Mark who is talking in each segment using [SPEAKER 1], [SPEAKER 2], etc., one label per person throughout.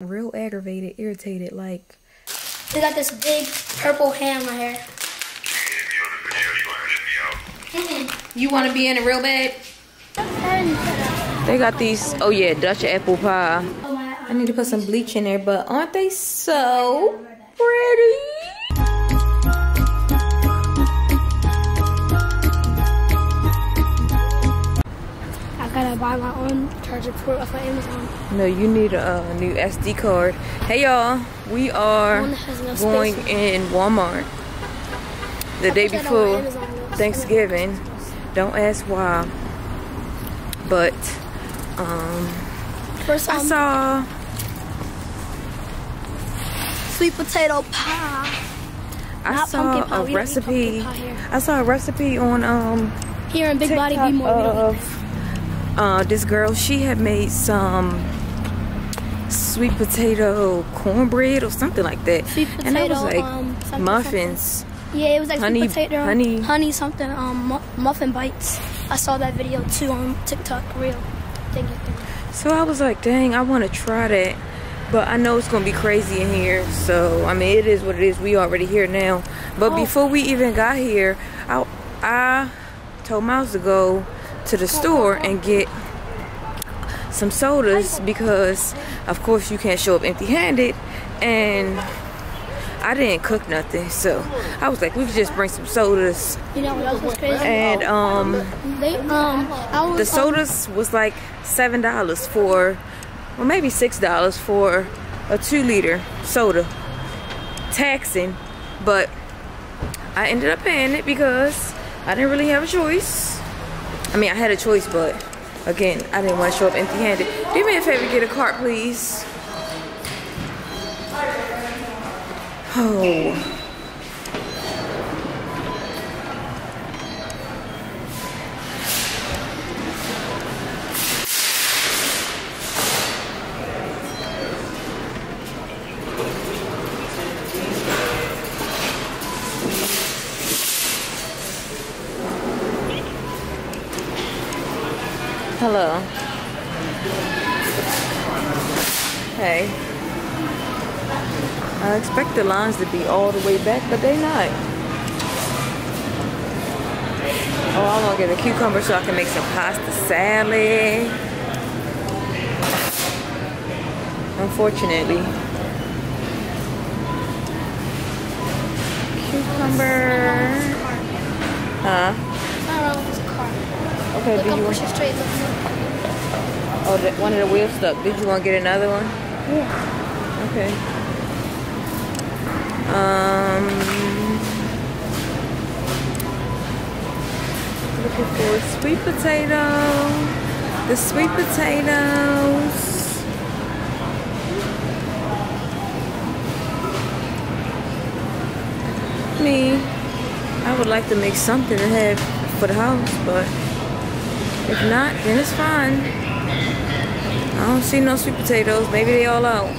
[SPEAKER 1] real aggravated, irritated, like.
[SPEAKER 2] They got this big purple ham right here.
[SPEAKER 1] You want to be in it real bad? They got these, oh yeah, Dutch apple pie. Oh I need to put some bleach in there, but aren't they so pretty?
[SPEAKER 2] Buy my own charger port off of Amazon.
[SPEAKER 1] No, you need a, new SD card. Hey y'all, we are
[SPEAKER 2] One that has no
[SPEAKER 1] going in Walmart the day before. Thanksgiving. Don't ask why, but um,
[SPEAKER 2] First,
[SPEAKER 1] I
[SPEAKER 2] um,
[SPEAKER 1] saw
[SPEAKER 2] sweet potato pie.
[SPEAKER 1] I
[SPEAKER 2] Not
[SPEAKER 1] saw
[SPEAKER 2] pie.
[SPEAKER 1] a
[SPEAKER 2] We don't eat
[SPEAKER 1] recipe.
[SPEAKER 2] pumpkin pie here.
[SPEAKER 1] I saw a recipe on um
[SPEAKER 2] Here in Big Body Be More.
[SPEAKER 1] of uh, this girl. She had made some sweet potato cornbread or something like that,
[SPEAKER 2] Sweet
[SPEAKER 1] and that was like
[SPEAKER 2] um, something,
[SPEAKER 1] muffins.
[SPEAKER 2] that. Yeah, it was like
[SPEAKER 1] honey-
[SPEAKER 2] sweet potato,
[SPEAKER 1] honey-
[SPEAKER 2] honey something, um, muffin bites. I saw that video too on TikTok. Real. Thank you. Thank you.
[SPEAKER 1] So I was like, dang, I want to try that. But I know it's going to be crazy in here. So, I mean, it is what it is. We already here now. But
[SPEAKER 2] Oh.
[SPEAKER 1] before we even got here, I, I told Miles to go to the store and get some sodas because, of course, you can't show up empty handed. And I didn't cook nothing. So I was like, we could just bring some sodas.
[SPEAKER 2] You know what was crazy?
[SPEAKER 1] And, um,
[SPEAKER 2] They um, was
[SPEAKER 1] the
[SPEAKER 2] um,
[SPEAKER 1] sodas was like seven dollars for well maybe six dollars for a two liter soda taxing but i ended up paying it because i didn't really have a choice i mean i had a choice but again i didn't want to show up empty handed do me a favor get a cart please. Oh Hello. Hey. I expect the lines to be all the way back, but they not. Oh, I'm gonna get a cucumber so I can make some pasta salad. Unfortunately. Cucumber. Huh? Okay,
[SPEAKER 2] Look
[SPEAKER 1] do
[SPEAKER 2] up,
[SPEAKER 1] you want...
[SPEAKER 2] straight.
[SPEAKER 1] Oh, the, one of the wheels stuck. Did you want to get another one?
[SPEAKER 2] Yeah.
[SPEAKER 1] Okay. Um, looking for sweet potato. The sweet potatoes. Me, I would like to make something to have for the house, but if not, then it's fine. I don't see no sweet potatoes. Maybe they all out.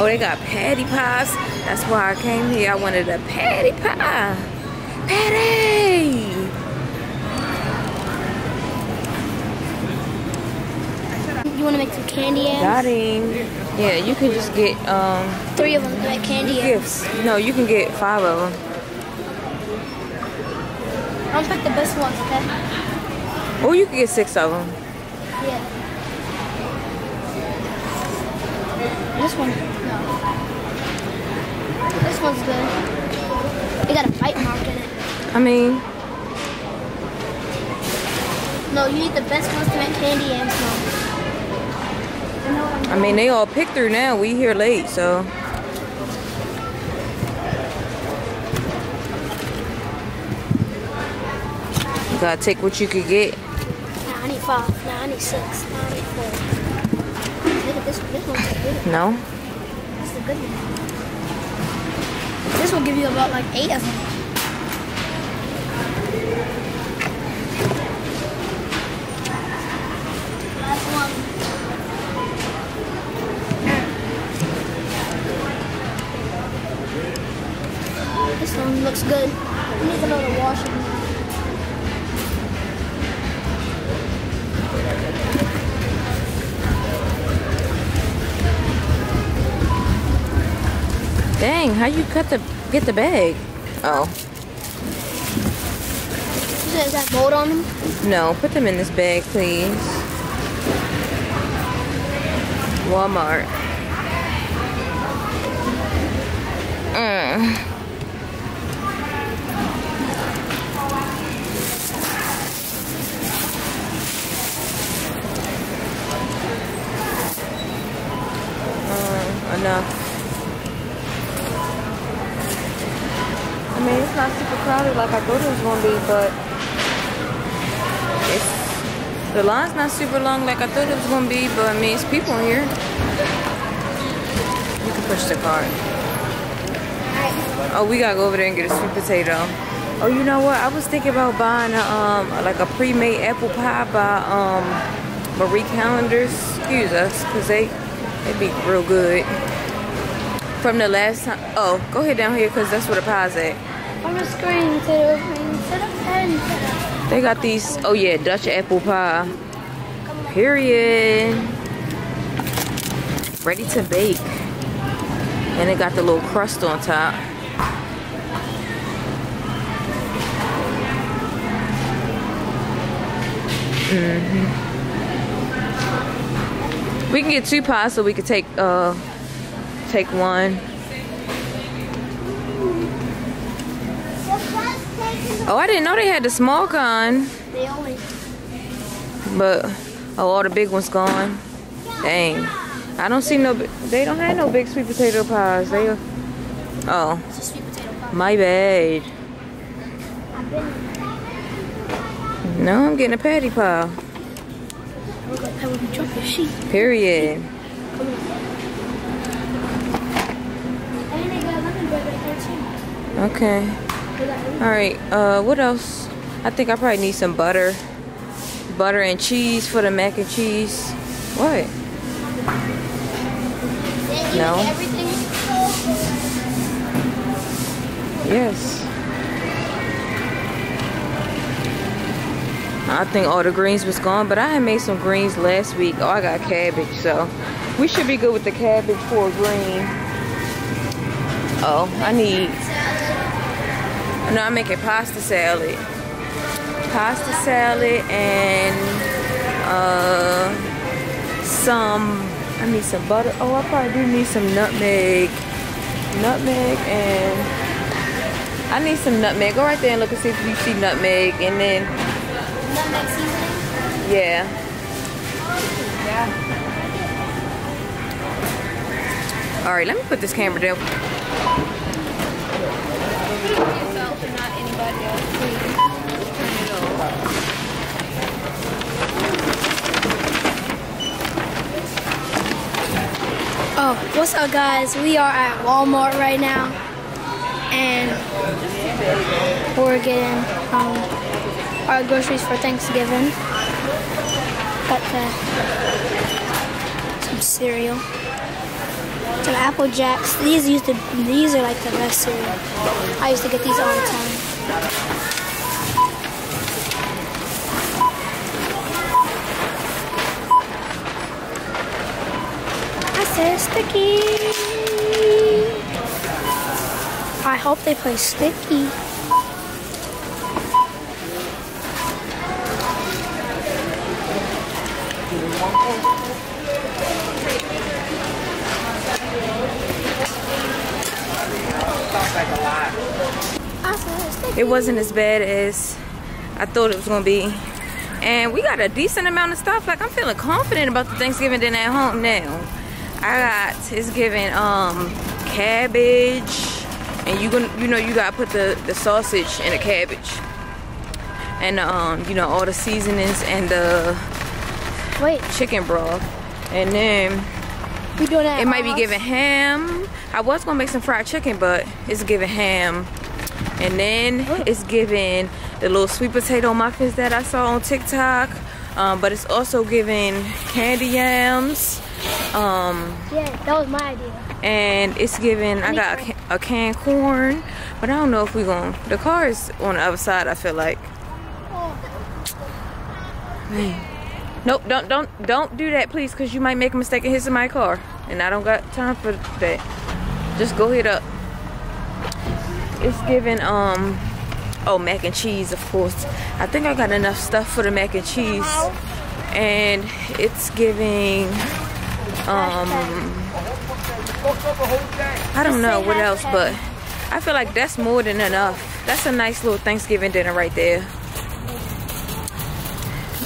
[SPEAKER 1] Oh, they got Patti pies. That's why I came here. I wanted a Patti pie. Patti!
[SPEAKER 2] You want to make some candy yams?
[SPEAKER 1] Got him. Yeah, you can just get um
[SPEAKER 2] Three of them, like candy
[SPEAKER 1] gifts. No, you can get five of them.
[SPEAKER 2] I'm gonna pick the best ones, okay?
[SPEAKER 1] Or you can get six of them.
[SPEAKER 2] Yeah. This one, no. This one's good. It got a bite mark in it.
[SPEAKER 1] I mean,
[SPEAKER 2] No, you need the best ones to make candy yams, no.
[SPEAKER 1] I mean they all picked through now. We here late, so gotta take what you could get.
[SPEAKER 2] Nah, I need five. Nah, I need six. Nah, I need four. Look at this one. This one's good.
[SPEAKER 1] No?
[SPEAKER 2] This is a good one. This will give you about like eight of them.
[SPEAKER 1] How you cut the get the bag? Oh.
[SPEAKER 2] Is that mold on them?
[SPEAKER 1] No, put them in this bag, please. Walmart. Mm. Mm, enough. I mean, it's not super crowded like I thought it was gonna be, but it's the line's not super long like I thought it was gonna be, but I mean, it's people in here. You can push the cart. Oh, we gotta go over there and get a sweet potato. Oh, you know what? I was thinking about buying a, um like a pre-made apple pie by um Marie Callender's. Excuse us, cause they they be real good. From the last time. Oh, go ahead down here, cause that's where the pie's at.
[SPEAKER 2] On the screen to
[SPEAKER 1] They got these. Oh yeah, Dutch apple pie. Period. Ready to bake. And it got the little crust on top. hmm We can get two pies so we could take uh take one. Oh, I didn't know they had the small kind.
[SPEAKER 2] They always.
[SPEAKER 1] But oh, all the big ones gone. Dang. I don't see no. They don't have no big sweet potato pies. They. Oh,
[SPEAKER 2] It's a sweet potato pie.
[SPEAKER 1] my bad. No, I'm getting a Patti pie.
[SPEAKER 2] Look like that would be drunk as sheep.
[SPEAKER 1] Period.
[SPEAKER 2] And they got lemon bread right there too.
[SPEAKER 1] Okay. All right. Uh, what else? I think I probably need some butter, butter and cheese for the mac and cheese. What? No. Yes. I think all the greens was gone, but I had made some greens last week. Oh, I got cabbage, so we should be good with the cabbage for green. Oh, I need. No, I'm making pasta salad. Pasta salad and uh some. I need some butter. Oh, I probably do need some nutmeg. Nutmeg and I need some nutmeg. Go right there and look and see if you see nutmeg. And then,
[SPEAKER 2] Nutmeg seasoning.
[SPEAKER 1] yeah. All right, let me put this camera down.
[SPEAKER 2] Oh, what's up, guys? We are at Walmart right now, and we're getting um, our groceries for Thanksgiving. Got the some cereal, some Apple Jacks. These used to these are like the best cereal. I used to get these all the time. Sticky. I hope they play sticky.
[SPEAKER 1] It wasn't as bad as I thought it was gonna be. And we got a decent amount of stuff. Like I'm feeling confident about the Thanksgiving dinner at home now. I got it's giving um cabbage and you gonna you know you gotta put the, the sausage in the cabbage. And um, you know, all the seasonings and the
[SPEAKER 2] Wait,
[SPEAKER 1] chicken broth. And then
[SPEAKER 2] we doing that?
[SPEAKER 1] it might be giving ham. I was gonna make some fried chicken, but it's giving ham. And then it's giving the little sweet potato muffins that I saw on TikTok. Um, but it's also giving candy yams. Um,
[SPEAKER 2] Yeah, that was my idea.
[SPEAKER 1] and it's giving, I got a, can, a canned corn. But I don't know if we're gonna, the car is on the other side, I feel like. Man. Nope, don't don't don't do that, please, because you might make a mistake and hit my car, and I don't got time for that. Just go hit up. It's giving um oh mac and cheese of course. I think I got enough stuff for the mac and cheese. And it's giving um I don't know what else but I feel like that's more than enough. That's a nice little Thanksgiving dinner right there.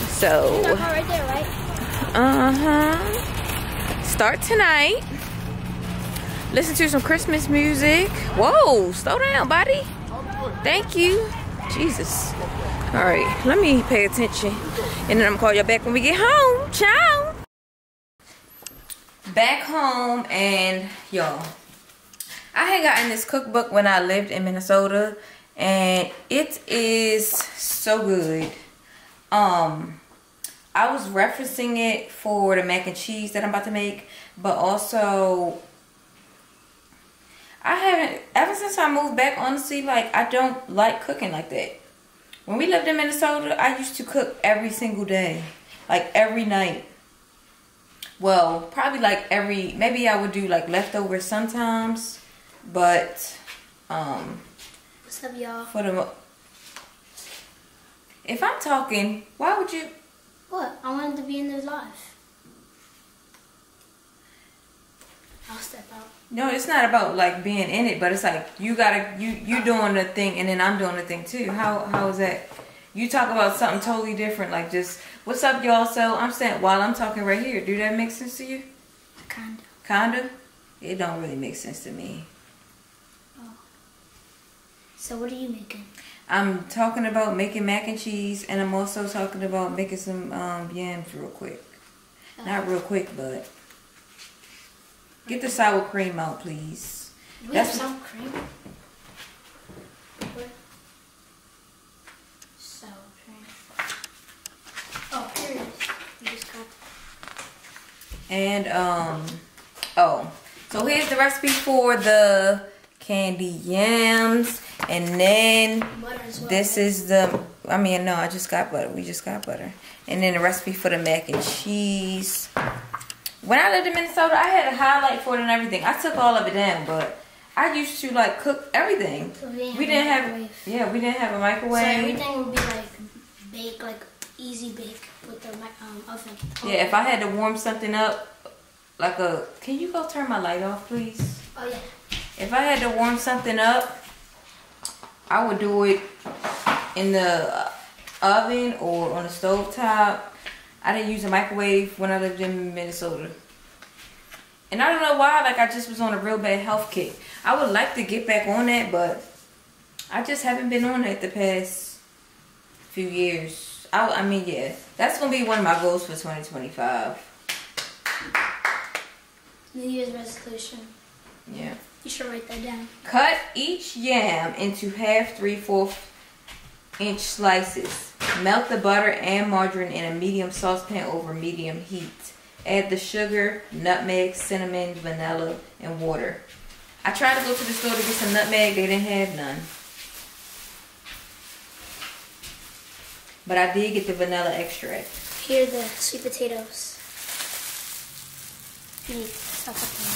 [SPEAKER 1] So uh-huh. Start tonight listen to some Christmas music. Whoa, slow down, buddy. Thank you. Jesus. All right, let me pay attention. And then I'm gonna call y'all back when we get home. Ciao. Back home and y'all. I had gotten this cookbook when I lived in Minnesota and it is so good. Um I was referencing it for the mac and cheese that I'm about to make, but also I haven't ever since I moved back. Honestly, like I don't like cooking like that. When we lived in Minnesota, I used to cook every single day, like every night. Well, probably like every maybe I would do like leftovers sometimes, but um.
[SPEAKER 2] What's up, y'all?
[SPEAKER 1] For the if I'm talking, why would you?
[SPEAKER 2] What? I wanted to be in the live. I'll step out.
[SPEAKER 1] No, it's not about like being in it, but it's like you gotta you you doing the thing and then I'm doing the thing too. How how is that? You talk about something totally different, like just what's up, y'all? So I'm saying while I'm talking right here, do that make sense to you?
[SPEAKER 2] Kinda.
[SPEAKER 1] Kinda. It don't really make sense to me.
[SPEAKER 2] Oh. So what are you making?
[SPEAKER 1] I'm talking about making mac and cheese, and I'm also talking about making some um, yams real quick. Oh. Not real quick, but Get the sour cream out, please.
[SPEAKER 2] We That's sour cream. Sour cream. Oh, here it is. You just got.
[SPEAKER 1] And um, oh, so here's the recipe for the candy yams, and then
[SPEAKER 2] well,
[SPEAKER 1] this is the. I mean, no, I just got butter. We just got butter, and then the recipe for the mac and cheese. When I lived in Minnesota, I had a highlight for it and everything. I took all of it down, but I used to like cook everything.
[SPEAKER 2] So we didn't,
[SPEAKER 1] we didn't have, yeah, we didn't have a microwave. So
[SPEAKER 2] everything would be like bake, like easy bake with the um, oven.
[SPEAKER 1] Yeah, if I had to warm something up, like a, can you go turn my light off, please?
[SPEAKER 2] Oh yeah.
[SPEAKER 1] If I had to warm something up, I would do it in the oven or on the stove top I didn't use a microwave when I lived in Minnesota. And I don't know why, like I just was on a real bad health kick. I would like to get back on that, but I just haven't been on it the past few years. I, I mean, yeah, that's going to be one of my goals for 2025.
[SPEAKER 2] New Year's resolution.
[SPEAKER 1] Yeah.
[SPEAKER 2] You should write that down.
[SPEAKER 1] Cut each yam into half, three-fourths inch slices. Melt the butter and margarine in a medium saucepan over medium heat. Add the sugar, nutmeg, cinnamon, vanilla, and water. I tried to go to the store to get some nutmeg. They didn't have none. But I did get the vanilla extract.
[SPEAKER 2] Here are the sweet potatoes.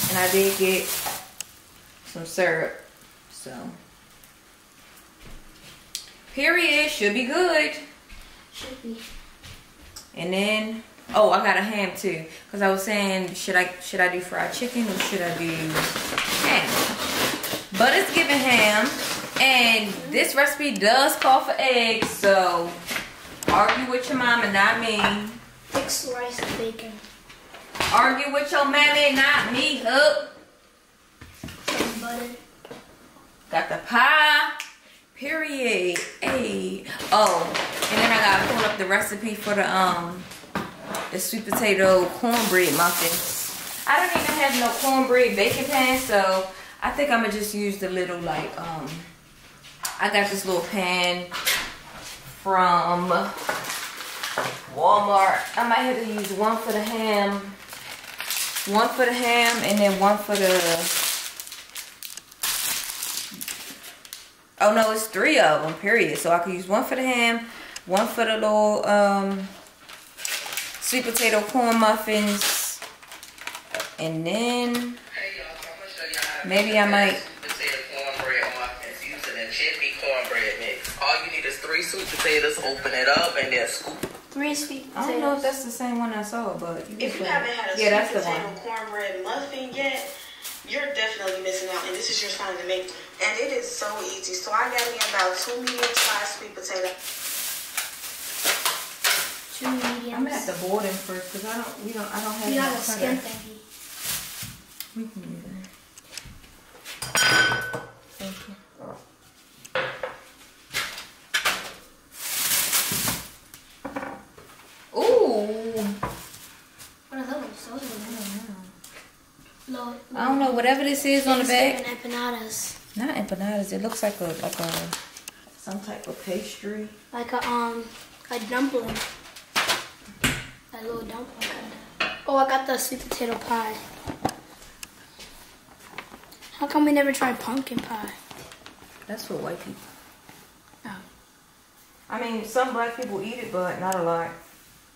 [SPEAKER 1] And I did get some syrup. So. Period. Should be good.
[SPEAKER 2] Should be.
[SPEAKER 1] And then, oh, I got a ham too. Cause I was saying, should I should I do fried chicken or should I do ham? But it's giving ham, and this recipe does call for eggs. So argue with your mama, not me.
[SPEAKER 2] Thick sliced bacon.
[SPEAKER 1] Argue with your mammy, not me, hook.
[SPEAKER 2] Some butter.
[SPEAKER 1] Got the pie. Period. Hey. Oh, and then I gotta pull up the recipe for the um the sweet potato cornbread muffins. I don't even have no cornbread baking pan, so I think I'm gonna just use the little like um I got this little pan from Walmart. I might have to use one for the ham, one for the ham, and then one for the Oh no, it's three of them, period. So I could use one for the ham, one for the little um, sweet potato corn muffins, and then Maybe I might.
[SPEAKER 3] Potato cornbread muffins using a jiffy cornbread mix. All you need is three sweet potatoes. Open it up and then scoop.
[SPEAKER 2] Three sweet
[SPEAKER 1] I don't know if that's the same one I saw, but
[SPEAKER 4] If you haven't had a
[SPEAKER 1] yeah,
[SPEAKER 4] sweet
[SPEAKER 1] the
[SPEAKER 4] potato
[SPEAKER 1] one.
[SPEAKER 4] cornbread muffin yet, you're definitely missing out. And this is your time to make. And it is so easy. So I got me about two medium-sized sweet potato.
[SPEAKER 2] Two
[SPEAKER 1] I'm gonna have to boil them first because I don't. We don't. I don't have.
[SPEAKER 2] You
[SPEAKER 1] no
[SPEAKER 2] have a skin thingy.
[SPEAKER 1] We can do that. Thank you. Ooh.
[SPEAKER 2] What are those? Those are low.
[SPEAKER 1] I don't know. Whatever this is on the back.
[SPEAKER 2] Thanksgiving empanadas.
[SPEAKER 1] Not empanadas. It looks like a like a some type of pastry.
[SPEAKER 2] Like a um a dumpling. A little dumpling kind of. Oh, I got the sweet potato pie. How come we never tried pumpkin pie?
[SPEAKER 1] That's for white people.
[SPEAKER 2] Oh.
[SPEAKER 1] I mean, some black people eat it, but not a lot.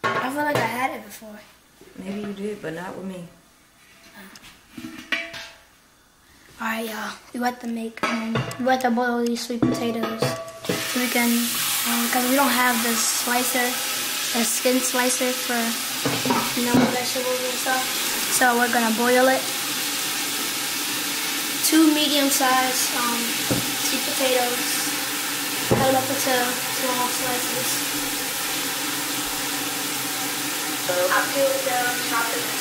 [SPEAKER 2] I feel like I had it before.
[SPEAKER 1] Maybe you did, but not with me.
[SPEAKER 2] Alright, y'all. We about to make, um, we about to boil these sweet potatoes. So we can, um, because we don't have the slicer, the skin slicer for, you know, vegetables and stuff. So we're gonna boil it. Two medium-sized um, sweet potatoes. Cut up into small slices.
[SPEAKER 4] I peeled them, chopped them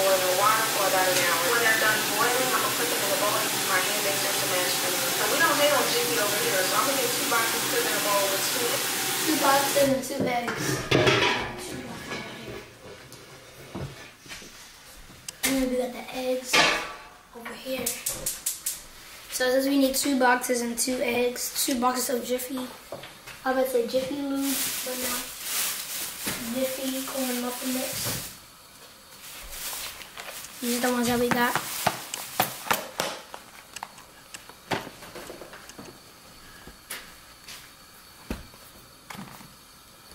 [SPEAKER 4] some boiling water for about an hour. When they're done boiling, I'm gonna put them in a bowl and use my hand mixer to mash them. So we don't hate on Jiffy over here, so I'm gonna get two boxes, put in a bowl with two
[SPEAKER 2] Two boxes and two eggs. And then we got the eggs over here. So it says we need two boxes and two eggs, two boxes of Jiffy. I to say Jiffy Lube, but not Jiffy corn muffin mix. These are the ones that we got.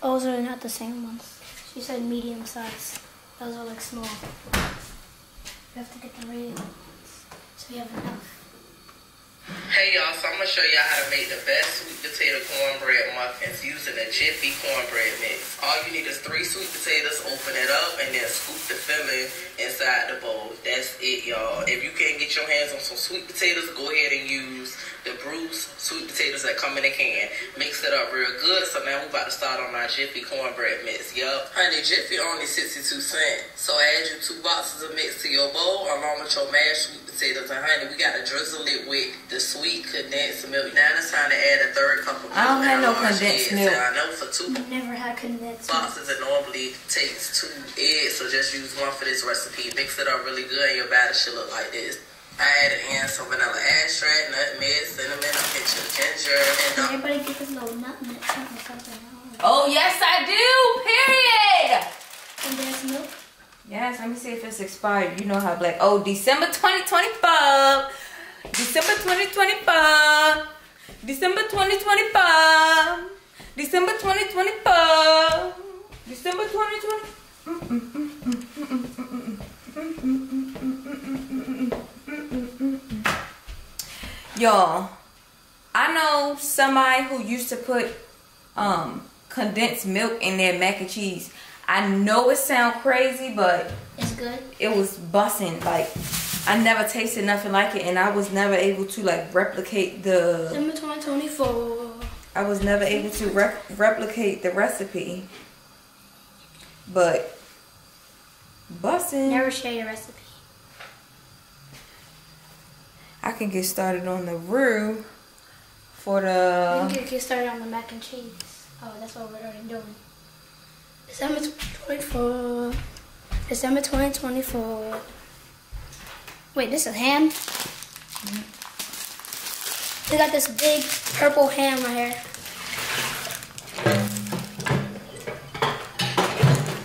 [SPEAKER 2] Those are not the same ones. She said medium size. Those are like small. We have to get the red ones. So we have enough.
[SPEAKER 3] Hey y'all, so I'm gonna show y'all how to make the best sweet potato cornbread muffins using a Jiffy cornbread mix. All you need is three sweet potatoes, open it up, and then scoop the filling inside the bowl. That's it, y'all. If you can't get your hands on some sweet potatoes, go ahead and use the bruised sweet potatoes that come in a can. Mix it up real good. So now we're about to start on our Jiffy cornbread mix. Yup. Honey, Jiffy only 62 cents. So add your two boxes of mix to your bowl along with your mashed sweet potatoes. And honey, we gotta drizzle it with the sweet condensed milk. Now it's time to add a third cup of milk.
[SPEAKER 1] I don't have no
[SPEAKER 3] a large
[SPEAKER 1] condensed
[SPEAKER 3] egg.
[SPEAKER 1] milk.
[SPEAKER 3] So I know for two
[SPEAKER 2] Never had condensed milk.
[SPEAKER 3] boxes it normally takes two eggs, so just use one for this recipe. Mix it up really good and your batter should look like this. I added in some vanilla extract, nutmeg, cinnamon, a pinch of ginger, and um,
[SPEAKER 2] Everybody get this little nutmeg something something.
[SPEAKER 1] Oh yes, I do. Period.
[SPEAKER 2] Condensed milk.
[SPEAKER 1] Yes, let me see if it's expired. You know how black. Oh, December 2025. December 2025. December 2025. December 2025. December 2020. Y'all, I know somebody who used to put um condensed milk in their mac and cheese. I know it sound crazy, but
[SPEAKER 2] It's good.
[SPEAKER 1] it was bussing. Like I never tasted nothing like it, and I was never able to like replicate the.
[SPEAKER 2] December 2024.
[SPEAKER 1] I was never able to rep- replicate the recipe. But bussing.
[SPEAKER 2] Never share your recipe.
[SPEAKER 1] I can get started on the roux for
[SPEAKER 2] We
[SPEAKER 1] the.
[SPEAKER 2] can get started on the mac and cheese. Oh, that's what we're already doing. December 2024. December 2024. Wait, this is ham? We got this big purple ham right here.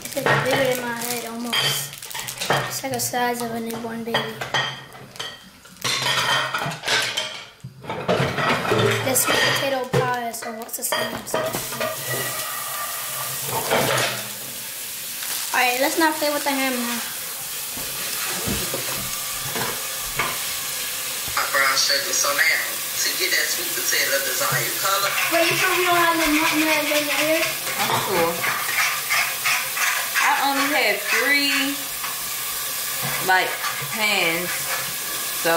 [SPEAKER 2] It's like bigger than my head almost. It's like the size of a newborn baby. This potato pie, so what's the same? Alright, let's not play with the ham now.
[SPEAKER 3] Brown sugar. So now, to get that sweet potato desired color.
[SPEAKER 2] Wait, you sure we don't have no nutmeg in here?
[SPEAKER 1] I'm cool. I only have three like pans. So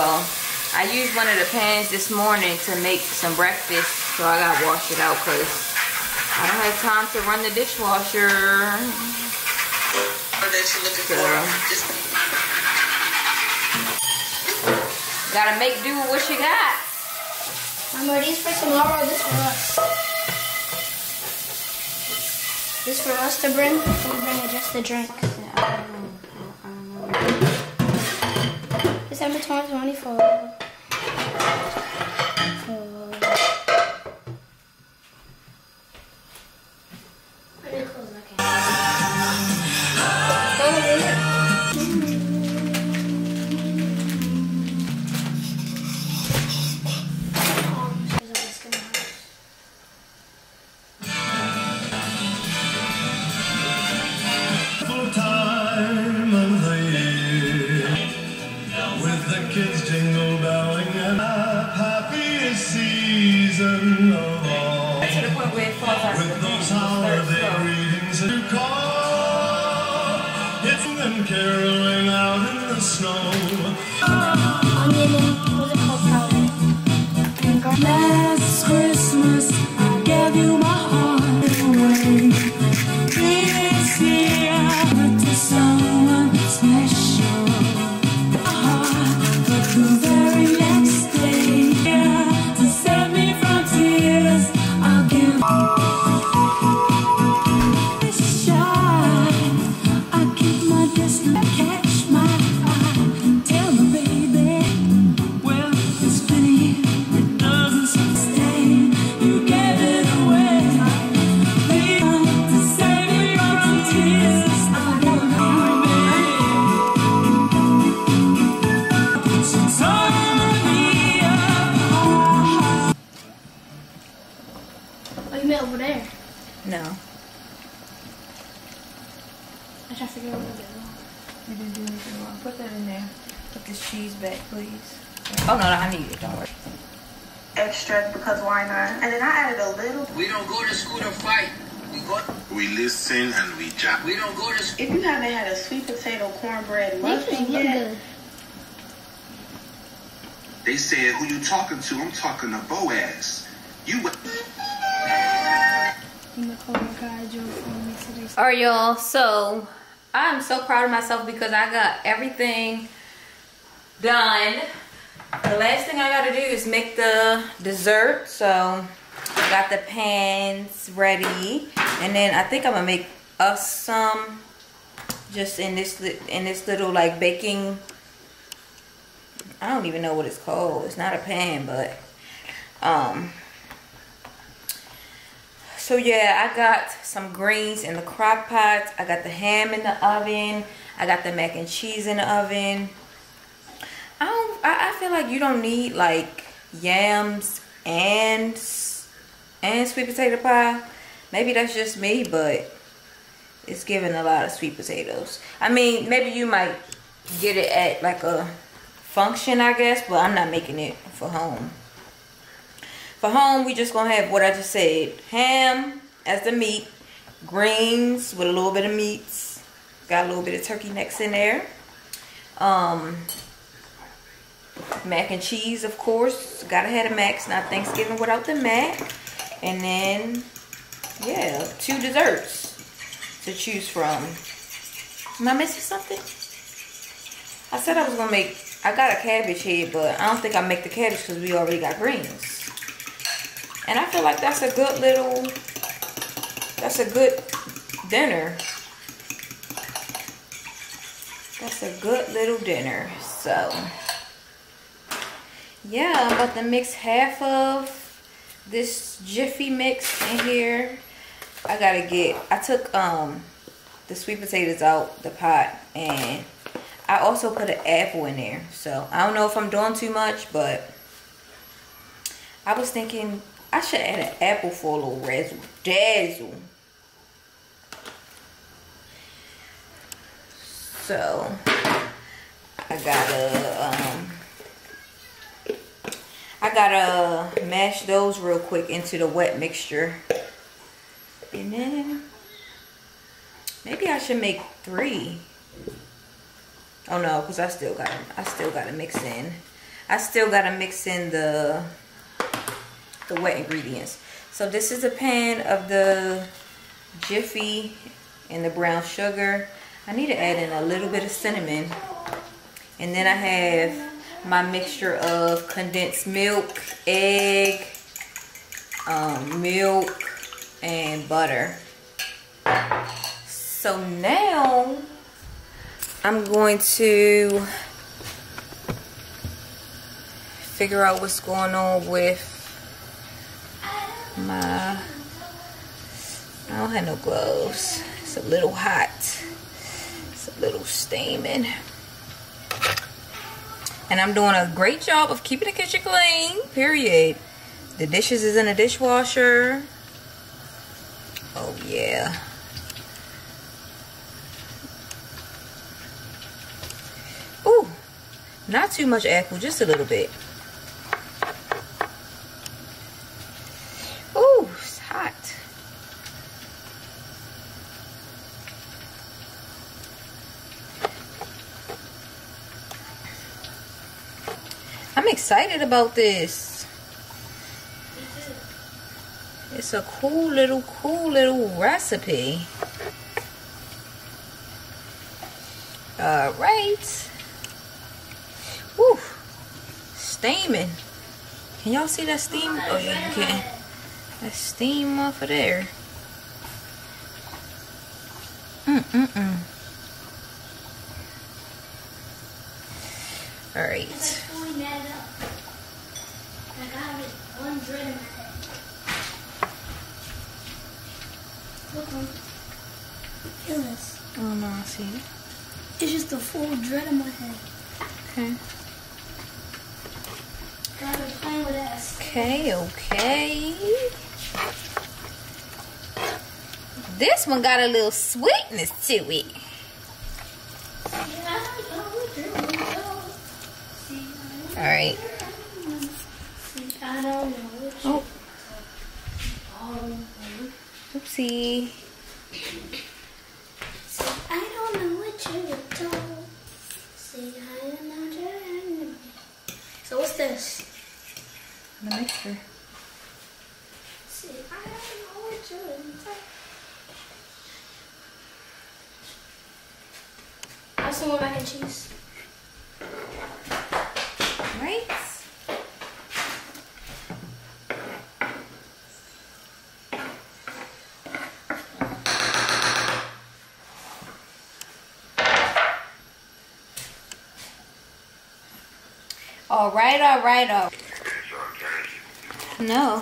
[SPEAKER 1] I used one of the pans this morning to make some breakfast. So I gotta wash it out because I don't have time to run the dishwasher.
[SPEAKER 3] That you're looking
[SPEAKER 1] So-
[SPEAKER 3] for. Just
[SPEAKER 1] Gotta make do with what you got.
[SPEAKER 2] Remember, these for tomorrow, this for us. This for us to bring. We bring it just to drink. December 2024. The
[SPEAKER 5] kids jingle belling and the happiest season of all.
[SPEAKER 1] To the point where
[SPEAKER 4] If you haven't had a sweet potato cornbread
[SPEAKER 2] These
[SPEAKER 4] muffin yet,
[SPEAKER 2] good.
[SPEAKER 6] They said, who you talking to? I'm talking to Boaz. You
[SPEAKER 2] I'm the Cobra Kai joke from me today.
[SPEAKER 1] All right, y'all. So I'm so proud of myself because I got everything done. The last thing I gotta do is make the dessert. So I got the pans ready, and then I think I'm gonna make us some just in this in this little like baking. I don't even know what it's called. It's not a pan, but um. So yeah, I got some greens in the crock pot. I got the ham in the oven. I got the mac and cheese in the oven. I don't. I, I feel like you don't need like yams and and sweet potato pie. Maybe that's just me, but it's giving a lot of sweet potatoes. I mean, maybe you might get it at like a function, I guess, but I'm not making it for home. For home, we just gonna have what I just said: ham as the meat, greens with a little bit of meats, got a little bit of turkey necks in there, um, mac and cheese, of course. Gotta have the mac. It's not Thanksgiving without the mac. And then, yeah, two desserts to choose from. Am I missing something? I said I was gonna make. I got a cabbage head, but I don't think I make the cabbage because we already got greens. And I feel like that's a good little, that's a good dinner. That's a good little dinner. So, yeah, I'm about to mix half of this Jiffy mix in here. I gotta get, I took um the sweet potatoes out the pot and I also put an apple in there. So, I don't know if I'm doing too much, but I was thinking I should add an apple for a little razzle dazzle. So I gotta um I gotta mash those real quick into the wet mixture. And then maybe I should make three. Oh no, because I still got I still gotta mix in. I still gotta mix in the the wet ingredients. So this is a pan of the Jiffy and the brown sugar. I need to add in a little bit of cinnamon. And then I have my mixture of condensed milk, egg, um, milk, and butter. So now I'm going to figure out what's going on with my I don't have no gloves. It's a little hot. It's a little steaming. And I'm doing a great job of keeping the kitchen clean, period. The dishes is in the dishwasher. Oh yeah. Ooh, not too much apple, just a little bit. Ooh, it's hot. I'm excited about this. It's a cool little, cool little recipe. All right. Woo. Steaming. Can y'all see that steam? Oh yeah, you can. That steam off of there. Mm-mm-mm. All right.
[SPEAKER 2] Feel this.
[SPEAKER 1] Oh no, I see.
[SPEAKER 2] It's just a full dread in my head.
[SPEAKER 1] Okay.
[SPEAKER 2] God, I'm playing with this.
[SPEAKER 1] Okay, okay. This one got a little sweetness to it. All right.
[SPEAKER 2] I don't know which
[SPEAKER 1] Oh. Oopsie.
[SPEAKER 2] I don't know what you were told. See, I am not your enemy. So what's this?
[SPEAKER 1] The mixture.
[SPEAKER 2] See, I don't know what you were told. Have some more mac and cheese.
[SPEAKER 1] Right? All right, all right, all oh. No.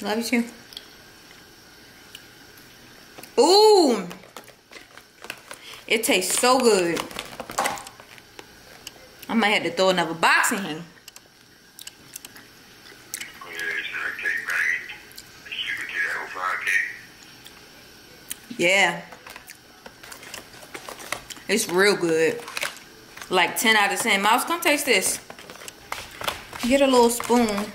[SPEAKER 1] Love you too. Ooh. It tastes so good. I might have to throw another box in here. Yeah. It's real good. Like 10 out of 10. Mouse, come taste this. Get a little spoon.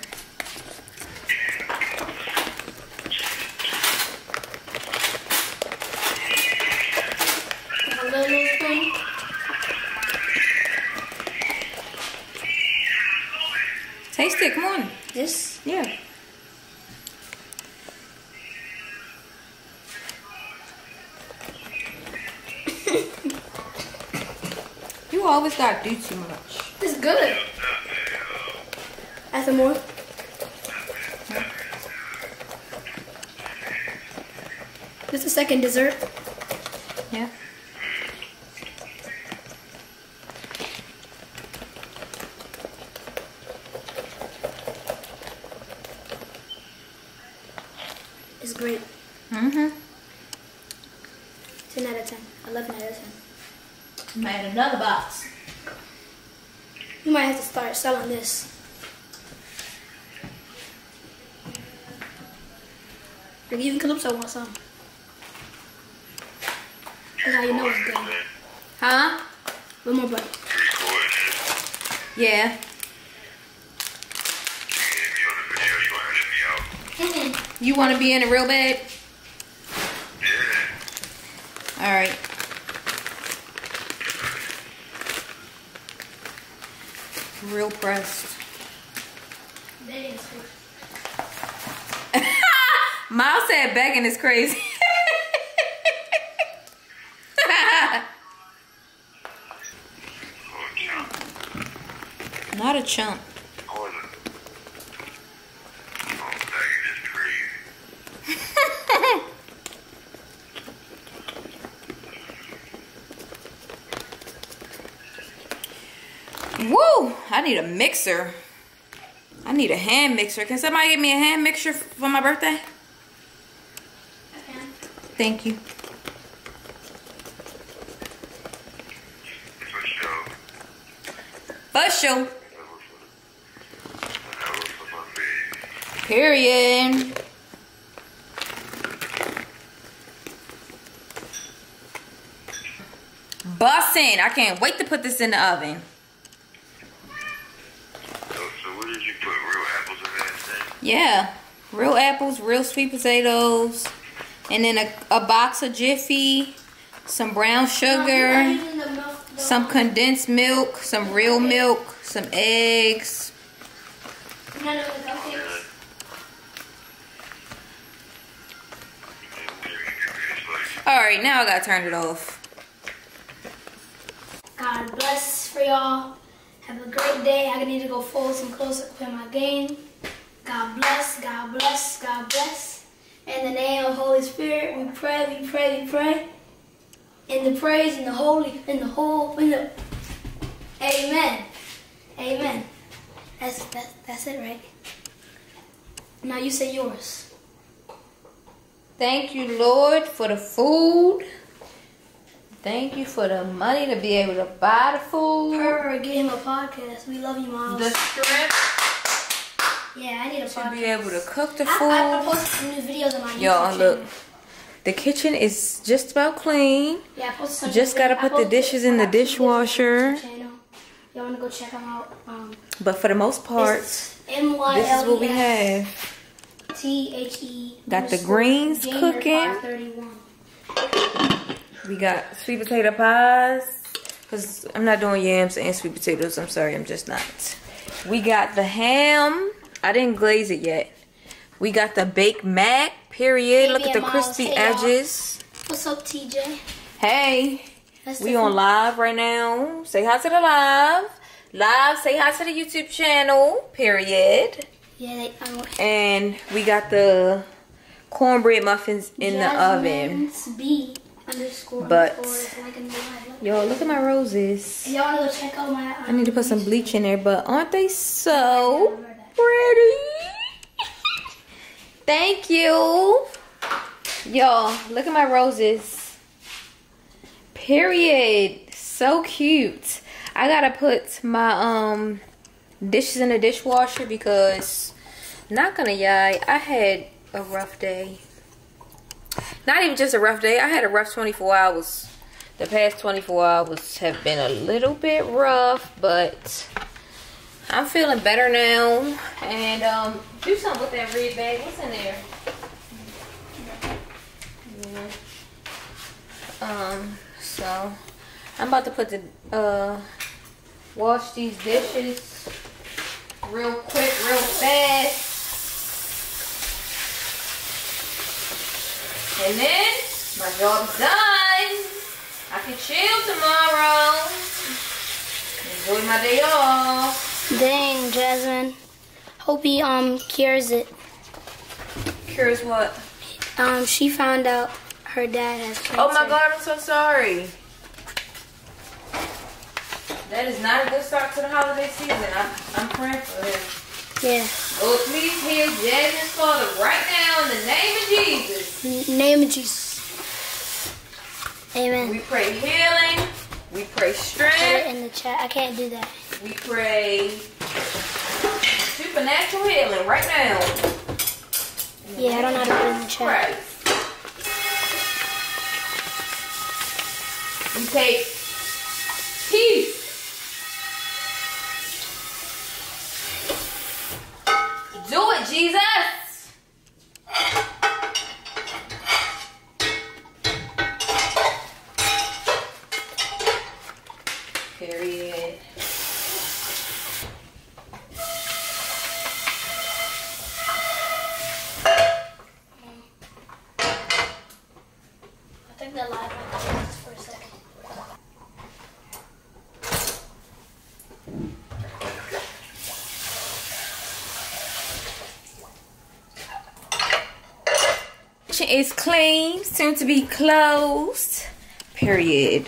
[SPEAKER 1] You always gotta do too much.
[SPEAKER 2] It's good. Add some more. This is the second dessert.
[SPEAKER 1] Yeah.
[SPEAKER 2] It's great.
[SPEAKER 1] Mm-hmm.
[SPEAKER 2] 10 out of 10. 11 out of 10.
[SPEAKER 1] Made another box.
[SPEAKER 2] You might have to start selling this. Like even Calypso wants some. That's how you know it's good.
[SPEAKER 1] Huh?
[SPEAKER 2] One more bite.
[SPEAKER 1] Yeah. Mm-hmm. You want to be in it real bad? Yeah. All right. Real. Miles said begging is crazy. Not a chump. Woo! I need a mixer. I need a hand mixer. Can somebody give me a hand mixer for my birthday? Thank you. For sure. Period. Bussin'. I can't wait to put this in the oven. Yeah. Real apples, real sweet potatoes, and then a, a box of Jiffy, some brown sugar, some condensed milk, some real milk, some eggs. Alright, now I gotta turn it off.
[SPEAKER 2] God bless for y'all. Have a great day. I need to go fold some clothes to play my game. God bless, God bless, God bless. In the name of Holy Spirit, we pray, we pray, we pray. In the praise, in the holy, in the whole, in the. Amen. Amen. That's that's that's it, right? Now you say yours.
[SPEAKER 1] Thank you, Lord, for the food. Thank you for the money to be able to buy the food.
[SPEAKER 2] Per, get him a podcast. We love you, Miles.
[SPEAKER 1] The strength
[SPEAKER 2] yeah, I need a
[SPEAKER 1] to be able to cook the
[SPEAKER 2] I, I, I
[SPEAKER 1] food.
[SPEAKER 2] posted some new videos on my YouTube
[SPEAKER 1] Y'all,
[SPEAKER 2] channel.
[SPEAKER 1] look. The kitchen is just about clean.
[SPEAKER 2] Yeah, I posted some
[SPEAKER 1] Just gotta put the dishes in the
[SPEAKER 2] got two videos on my
[SPEAKER 1] dishwasher.
[SPEAKER 2] Y'all wanna go check them out? Um,
[SPEAKER 1] But for the most part, this is what we have.
[SPEAKER 2] T H E.
[SPEAKER 1] Got the greens cooking. We got sweet potato pies. Because I'm not doing yams and sweet potatoes. I'm sorry, I'm just not. We got the ham. I didn't glaze it yet. We got the baked mac, period. Look at the crispy
[SPEAKER 2] hey,
[SPEAKER 1] edges.
[SPEAKER 2] What's up, TJ?
[SPEAKER 1] Hey,
[SPEAKER 2] That's
[SPEAKER 1] we on live right now. Say hi to the live. Live, say hi to the YouTube channel, period.
[SPEAKER 2] Yeah, they, um,
[SPEAKER 1] And we got the cornbread muffins in the oven.
[SPEAKER 2] B underscore
[SPEAKER 1] But-
[SPEAKER 2] like in the.
[SPEAKER 1] Yo, look at my roses.
[SPEAKER 2] Y'all go check out my.
[SPEAKER 1] I need to put some bleach in there, but aren't they so pretty? Thank you. Y'all, look at my roses. Period. So cute. I gotta put my um dishes in the dishwasher because not gonna lie, I had a rough day. Not even just a rough day, I had a rough 24 hours. The past 24 hours have been a little bit rough, but I'm feeling better now. And um, do something with that red bag. What's in there? Yeah. Um, so I'm about to put the uh wash these dishes real quick, real fast. And then my job's done. I can chill tomorrow. Enjoy my day off.
[SPEAKER 2] Dang, Jasmine. Hope he um cures it.
[SPEAKER 1] Cures what?
[SPEAKER 2] Um, she found out her dad has cancer.
[SPEAKER 1] Oh my god, I'm so sorry. That is not a good start to the holiday season. I, I'm praying for him.
[SPEAKER 2] Yeah.
[SPEAKER 1] Lord, please heal Jasmine's father right now in the name of Jesus.
[SPEAKER 2] N- name of Jesus. Amen.
[SPEAKER 1] We pray healing. We pray
[SPEAKER 2] Put it
[SPEAKER 1] strength.
[SPEAKER 2] in the chat. I can't do that.
[SPEAKER 1] We pray supernatural healing right now.
[SPEAKER 2] Yeah, I don't know how to put it in the chat.
[SPEAKER 1] Christ. take peace. Do it, Jesus. Period.
[SPEAKER 2] I think the live went off for a second.
[SPEAKER 1] Kitchen is clean, soon to be closed. Period.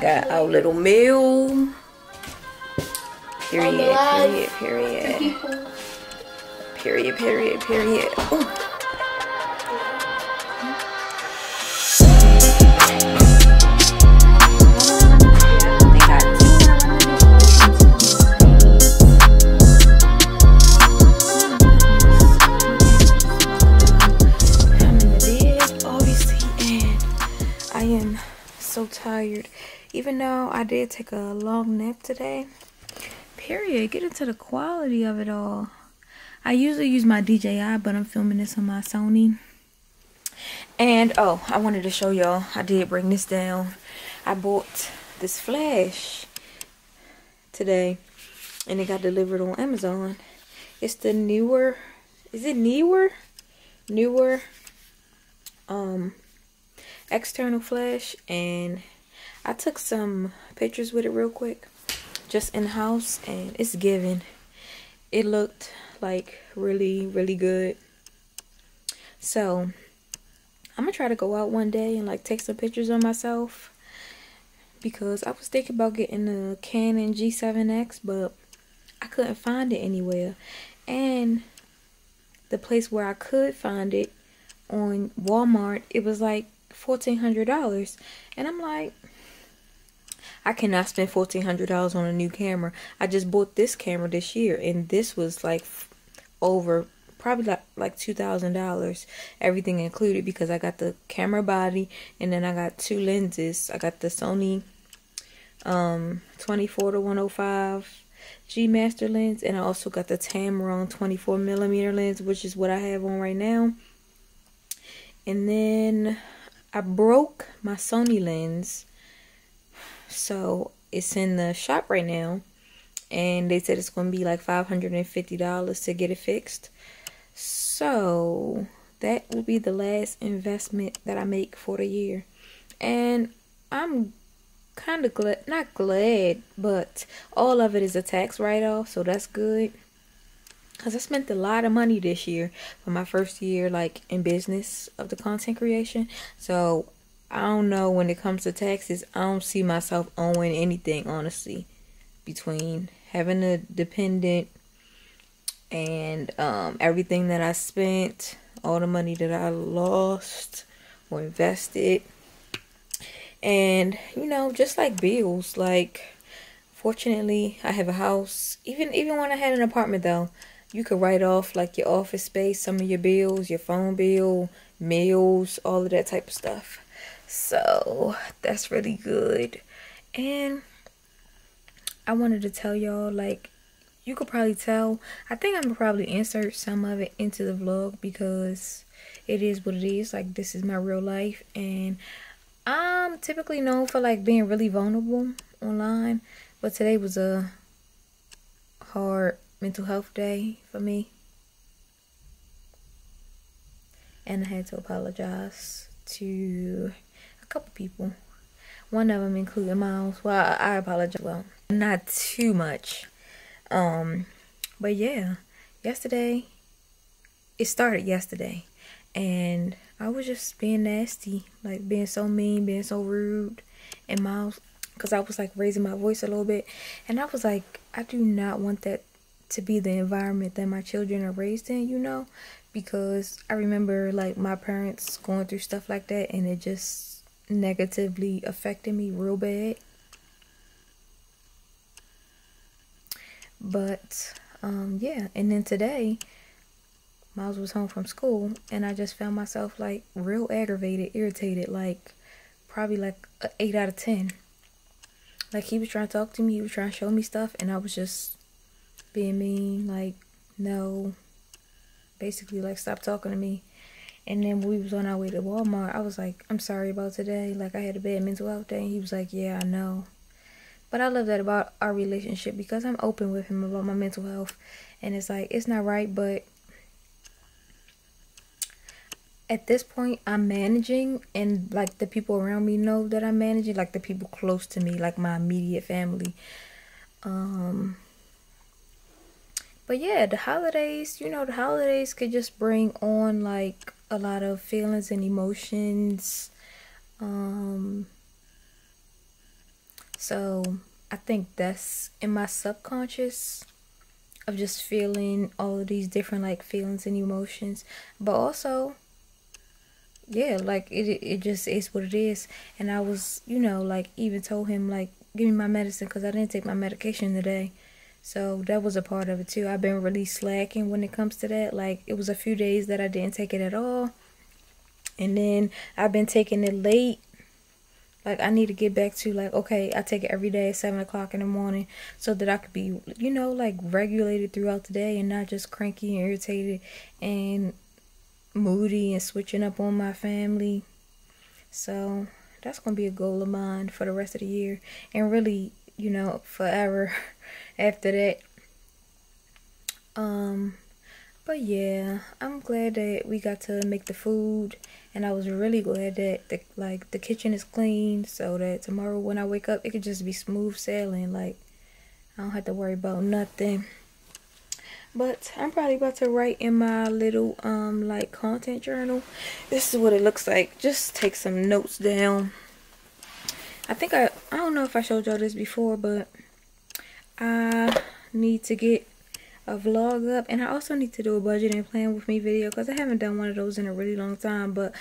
[SPEAKER 1] Got our little meal. Period, period, period. Period, period, period. Ooh. Even though I did take a long nap today. Period. Get into the quality of it all. I usually use my DJI, but I'm filming this on my Sony. And oh, I wanted to show y'all. I did bring this down. I bought this flash today, and it got delivered on Amazon. It's the newer. Is it newer? Newer. Um, external flash, and I took some pictures with it real quick, just in house, and it's giving. It looked like really, really good. So I'm gonna try to go out one day and like take some pictures of myself because I was thinking about getting a Canon G7X, but I couldn't find it anywhere. And the place where I could find it on Walmart, it was like fourteen hundred dollars, and I'm like, I cannot spend fourteen hundred dollars on a new camera. I just bought this camera this year, and this was like over probably like like two thousand dollars, everything included, because I got the camera body, and then I got two lenses. I got the Sony um 24 to 105 G Master lens, and I also got the Tamron 24 millimeter lens, which is what I have on right now. And then I broke my Sony lens, so it's in the shop right now, and they said it's going to be like five hundred and fifty dollars to get it fixed. So that will be the last investment that I make for the year, and I'm kind of glad, not glad, but all of it is a tax write off, so that's good. Cause I spent a lot of money this year for my first year, like in business of the content creation. So I don't know when it comes to taxes. I don't see myself owing anything, honestly, between having a dependent and um, everything that I spent, all the money that I lost or invested, and you know, just like bills. Like, fortunately, I have a house. Even even when I had an apartment, though, you could write off like your office space, some of your bills, your phone bill, meals, all of that type of stuff. So that's really good. And I wanted to tell y'all, like, you could probably tell. I think I'm gonna probably insert some of it into the vlog because it is what it is. Like, this is my real life, and I'm typically known for like being really vulnerable online. But today was a hard mental health day for me, and I had to apologize to couple people. One of them including Miles. Well, I, I apologize. Well, not too much. Um, but yeah, yesterday it started yesterday, and I was just being nasty, like being so mean, being so rude, and Miles, because I was like raising my voice a little bit, and I was like, I do not want that to be the environment that my children are raised in, you know, because I remember like my parents going through stuff like that, and it just negatively affected me real bad. But um yeah, and then today Miles was home from school and I just found myself like real aggravated, irritated, like probably like a 8 out of 10. Like he was trying to talk to me, he was trying to show me stuff, and I was just being mean, like, no. Basically, like, stop talking to me. And then we was on our way to Walmart, I was like, I'm sorry about today. Like, I had a bad mental health day. And he was like, yeah, I know. But I love that about our relationship because I'm open with him about my mental health. And it's like, it's not right, but at this point I'm managing and like the people around me know that I'm managing like the people close to me like my immediate family um but yeah the holidays you know the holidays could just bring on like a lot of feelings and emotions um so I think that's in my subconscious of just feeling all of these different like feelings and emotions but also yeah, like it it just is what it is. And I was, you know, like even told him like give me my medicine because I didn't take my medication today. So that was a part of it too. I've been really slacking when it comes to that. Like it was a few days that I didn't take it at all. And then I've been taking it late. Like I need to get back to like, okay, I take it every day at seven o'clock in the morning so that I could be, you know, like regulated throughout the day and not just cranky and irritated and moody and switching up on my family. So that's gonna be a goal of mine for the rest of the year and really, you know, forever after that. Um but yeah, I'm glad that we got to make the food and I was really glad that the like the kitchen is clean so that tomorrow when I wake up it could just be smooth sailing like I don't have to worry about nothing. But I'm probably about to write in my little um like content journal. This is what it looks like. Just take some notes down. I think I I don't know if I showed y'all this before, but I need to get a vlog up and I also need to do a budget and plan with me video because I haven't done one of those in a really long time but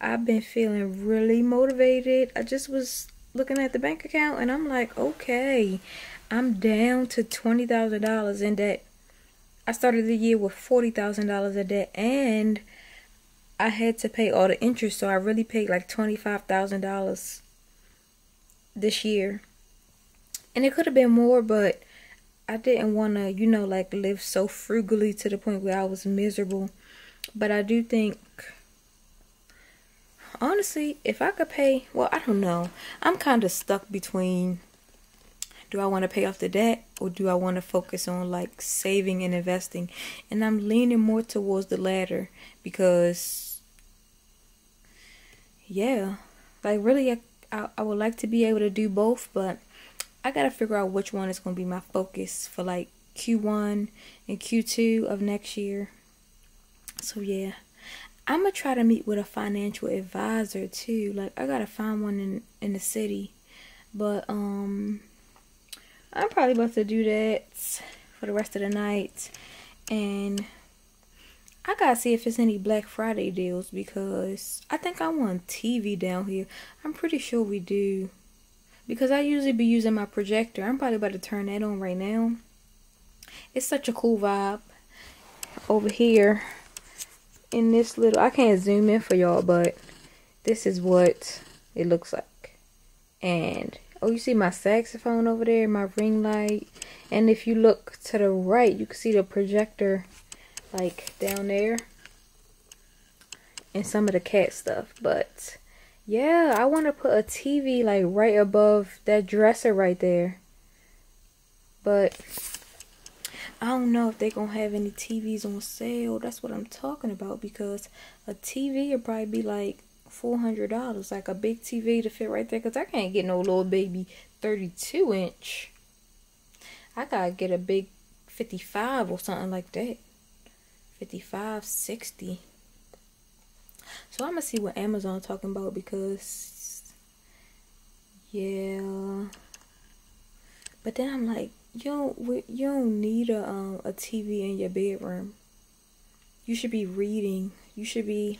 [SPEAKER 1] I've been feeling really motivated I just was looking at the bank account and I'm like okay I'm down to $20,000 in debt I started the year with $40,000 of debt and I had to pay all the interest. So I really paid like $25,000 this year. And it could have been more, but I didn't want to, you know, like live so frugally to the point where I was miserable. But I do think, honestly, if I could pay, well, I don't know. I'm kind of stuck between do I want to pay off the debt or do I want to focus on like saving and investing? And I'm leaning more towards the latter because, yeah, like really, I, I, I would like to be able to do both, but I got to figure out which one is to be my focus for like Q1 and Q2 of next year. So, yeah. I'm gonna try to meet with a financial advisor too. Like I gotta find one in in the city, but um, I'm probably about to do that for the rest of the night. And I gotta see if there's any Black Friday deals because I think I want TV down here. I'm pretty sure we do. Because I usually be using my projector. I'm probably about to turn that on right now. It's such a cool vibe over here in this little I can't zoom in for y'all but this is what it looks like and Oh, you see my saxophone over there, my ring light. And if you look to the right, you can see the projector like down there. And some of the cat stuff. But yeah, I want to put a TV like right above that dresser right there. But I don't know if they're going to have any TVs on sale. That's what I'm talking about. Because a TV would probably be like four hundred dollars, like a big TV to fit right there. Cause I can't get no little baby thirty two inch. I gotta get a big fifty five or something like that. 55, 60. So I'm gonna see what Amazon talking about because yeah. But then I'm like, you don't you don't need a um, a TV in your bedroom. You should be reading. You should be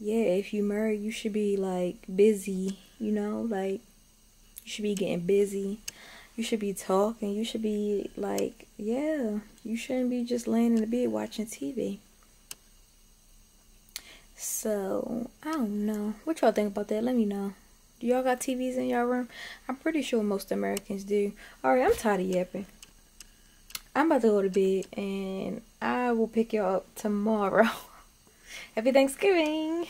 [SPEAKER 1] yeah, if you married, you should be like busy, you know, like you should be getting busy. You should be talking. You should be like, yeah, you shouldn't be just laying in the bed watching TV. So, I don't know. What y'all think about that? Let me know. Do y'all got TVs in y'all room? I'm pretty sure most Americans do. Alright, I'm tired of yapping. I'm about to go to bed and I will pick y'all up tomorrow. Happy Thanksgiving!